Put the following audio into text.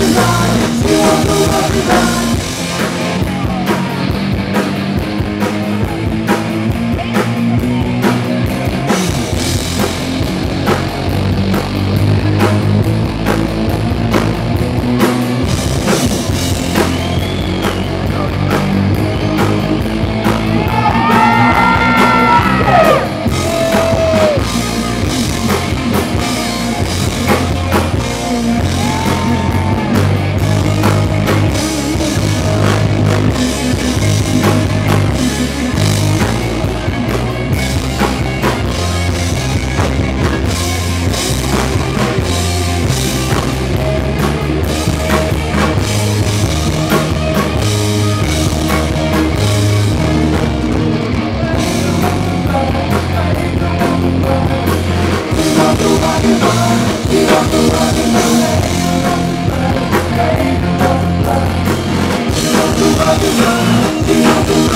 love. You don't do